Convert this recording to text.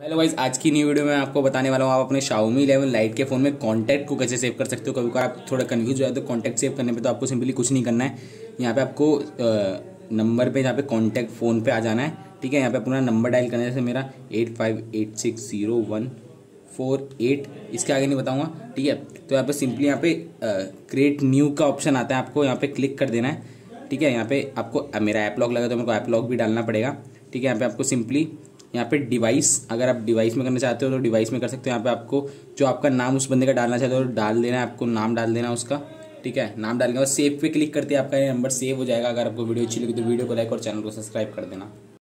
Hello guys आज की new video में आपको बताने वाला हूँ, आप अपने Xiaomi 11 लाइट के फ़ोन में कॉन्टैक्ट को कैसे सेव कर सकते हो। कभी कभी आप थोड़ा कन्फ्यूज़ हो जाए तो कॉन्टैक्ट सेव करने पे तो आपको सिंपली कुछ नहीं करना है। यहाँ पे आपको नंबर पे यहाँ पे कॉन्टैक्ट फ़ोन पे आ जाना है, ठीक है? यहाँ पे अपना नंबर डायल करने से मेरा eight five eight six zero one four eight इसके आगे नहीं बताऊँगा, ठीक है? तो यहाँ पे सिंपली यहाँ पे क्रिएट न्यू का ऑप्शन आता है आपको, यहाँ पे क्लिक कर देना है, ठीक है? यहाँ पे आपको, मेरा ऐप लॉक लगा तो मेरे को ऐप लॉक भी डालना पड़ेगा, ठीक है? यहाँ पे आपको सिंपली यहाँ पे डिवाइस अगर आप डिवाइस में करना चाहते हो तो डिवाइस में कर सकते हो। यहाँ पे आपको जो आपका नाम उस बंदे का डालना चाहते हो, डाल देना है, आपको नाम डाल देना उसका, ठीक है? नाम डालने के बाद सेव पे क्लिक करते हैं, आपका नंबर सेव हो जाएगा। अगर आपको वीडियो अच्छी लगी तो वीडियो को लाइक और चैनल को सब्सक्राइब कर देना।